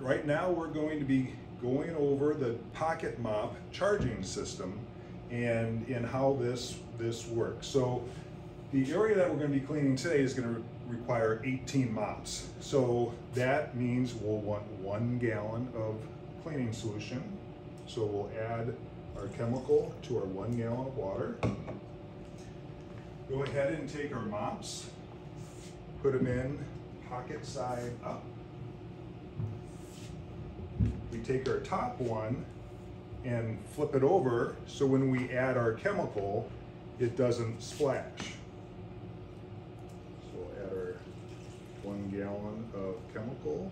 right now we're going to be going over the pocket mop charging system and in how this this works. So the area that we're going to be cleaning today is going to require 18 mops. So that means we'll want one gallon of cleaning solution. So we'll add our chemical to our one gallon of water. Go ahead and take our mops, put them in pocket side up. Take our top one and flip it over so when we add our chemical, it doesn't splash. So we'll add our one gallon of chemical.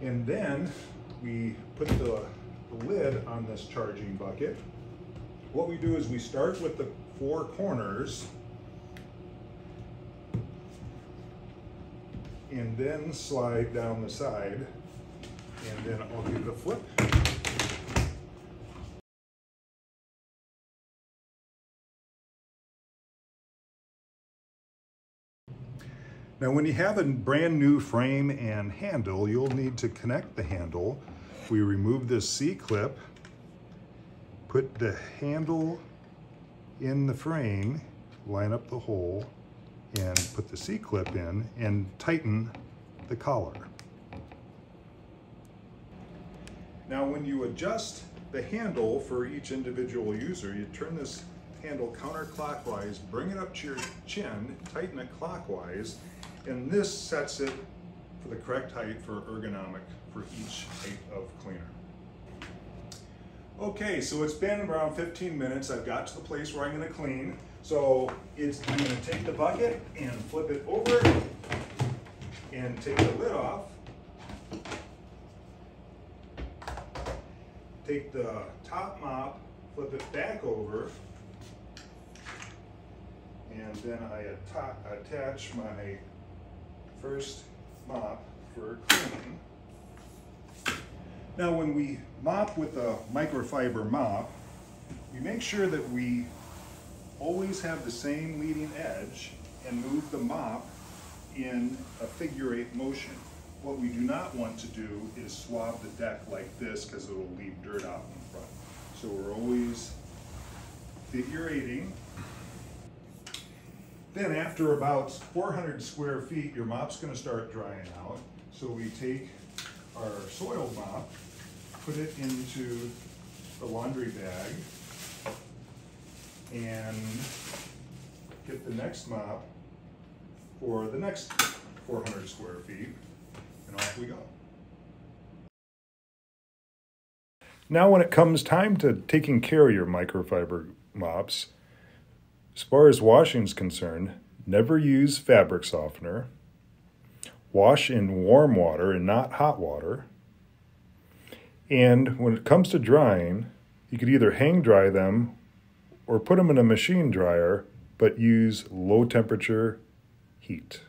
And then we put the, the lid on this charging bucket. What we do is we start with the four corners and then slide down the side and then I'll it a flip. Now when you have a brand new frame and handle, you'll need to connect the handle. We remove this C-clip, put the handle in the frame, line up the hole, and put the C-clip in and tighten the collar. Now when you adjust the handle for each individual user, you turn this handle counterclockwise, bring it up to your chin, tighten it clockwise, and this sets it for the correct height for ergonomic for each height of cleaner. Okay, so it's been around 15 minutes. I've got to the place where I'm gonna clean. So it's, I'm gonna take the bucket and flip it over and take the lid off. Take the top mop, flip it back over, and then I attach my first mop for cleaning. Now when we mop with a microfiber mop, we make sure that we always have the same leading edge and move the mop in a figure eight motion. What we do not want to do is swab the deck like this because it will leave dirt out in front. So we're always figure eighting. Then after about 400 square feet, your mop's gonna start drying out. So we take our soil mop, put it into the laundry bag, and get the next mop for the next 400 square feet, and off we go. Now when it comes time to taking care of your microfiber mops, as far as washing is concerned, never use fabric softener. Wash in warm water and not hot water. And when it comes to drying, you could either hang dry them or put them in a machine dryer, but use low temperature heat.